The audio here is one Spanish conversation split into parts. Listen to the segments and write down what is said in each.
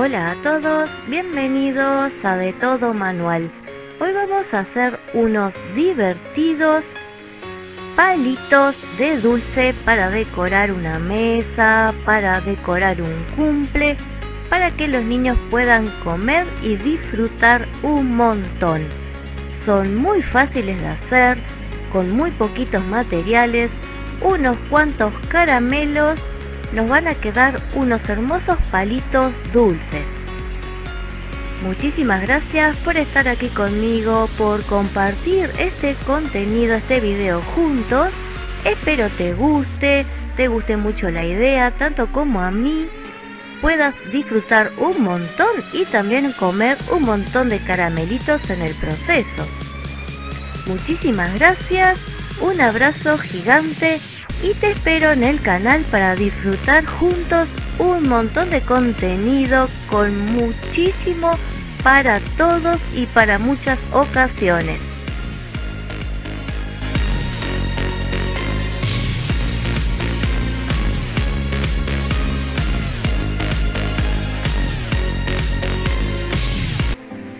Hola a todos, bienvenidos a De Todo Manual. Hoy vamos a hacer unos divertidos palitos de dulce para decorar una mesa, para decorar un cumple, para que los niños puedan comer y disfrutar un montón. Son muy fáciles de hacer, con muy poquitos materiales, unos cuantos caramelos nos van a quedar unos hermosos palitos dulces. Muchísimas gracias por estar aquí conmigo, por compartir este contenido, este video juntos. Espero te guste, te guste mucho la idea, tanto como a mí. Puedas disfrutar un montón y también comer un montón de caramelitos en el proceso. Muchísimas gracias, un abrazo gigante y te espero en el canal para disfrutar juntos un montón de contenido con muchísimo para todos y para muchas ocasiones.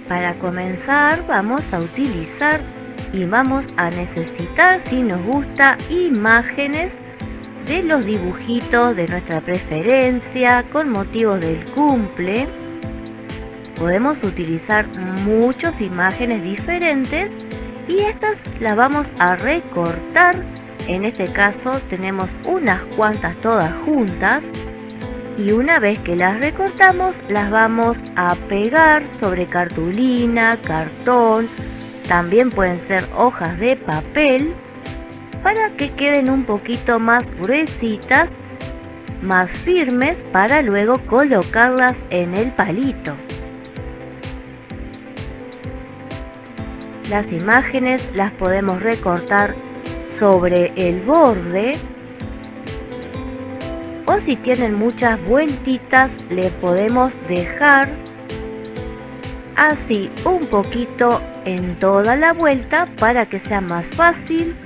Para comenzar vamos a utilizar y vamos a necesitar, si nos gusta, imágenes de los dibujitos de nuestra preferencia con motivo del cumple. Podemos utilizar muchas imágenes diferentes y estas las vamos a recortar. En este caso tenemos unas cuantas todas juntas y una vez que las recortamos las vamos a pegar sobre cartulina, cartón, también pueden ser hojas de papel para que queden un poquito más gruesitas, más firmes para luego colocarlas en el palito. Las imágenes las podemos recortar sobre el borde o si tienen muchas vueltitas le podemos dejar así un poquito en toda la vuelta para que sea más fácil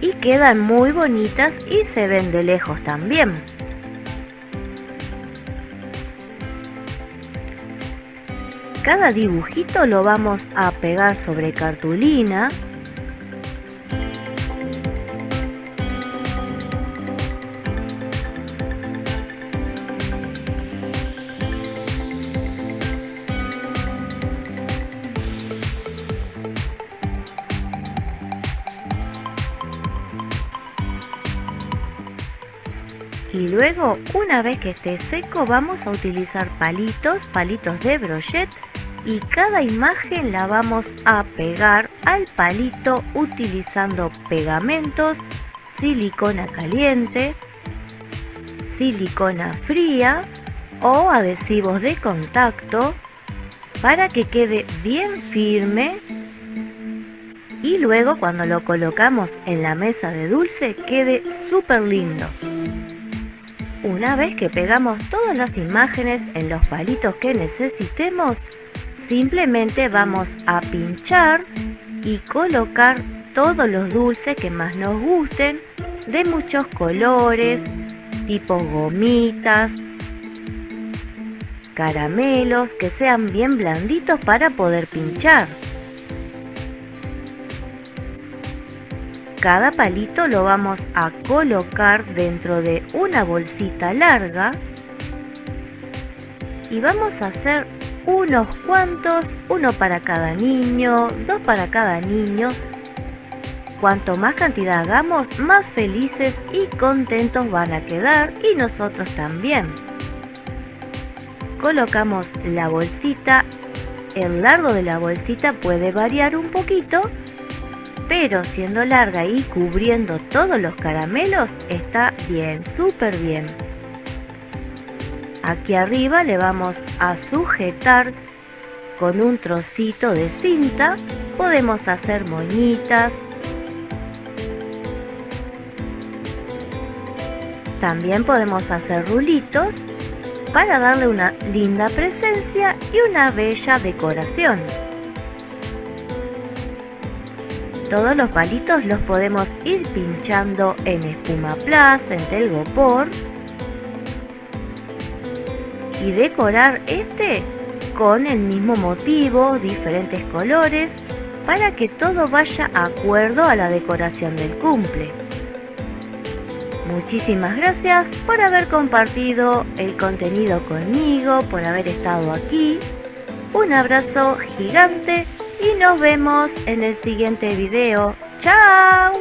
y quedan muy bonitas y se ven de lejos también. Cada dibujito lo vamos a pegar sobre cartulina y luego una vez que esté seco vamos a utilizar palitos, palitos de brochet y cada imagen la vamos a pegar al palito utilizando pegamentos, silicona caliente, silicona fría o adhesivos de contacto para que quede bien firme y luego cuando lo colocamos en la mesa de dulce quede súper lindo. Una vez que pegamos todas las imágenes en los palitos que necesitemos, simplemente vamos a pinchar y colocar todos los dulces que más nos gusten de muchos colores, tipo gomitas, caramelos que sean bien blanditos para poder pinchar. Cada palito lo vamos a colocar dentro de una bolsita larga y vamos a hacer unos cuantos, uno para cada niño, dos para cada niño. Cuanto más cantidad hagamos, más felices y contentos van a quedar y nosotros también. Colocamos la bolsita, el largo de la bolsita puede variar un poquito pero siendo larga y cubriendo todos los caramelos está bien, súper bien. Aquí arriba le vamos a sujetar con un trocito de cinta, podemos hacer moñitas, también podemos hacer rulitos para darle una linda presencia y una bella decoración. Todos los palitos los podemos ir pinchando en espuma plus, en telgopor. y decorar este con el mismo motivo, diferentes colores, para que todo vaya acuerdo a la decoración del cumple. Muchísimas gracias por haber compartido el contenido conmigo, por haber estado aquí. Un abrazo gigante y nos vemos en el siguiente video. ¡Chao!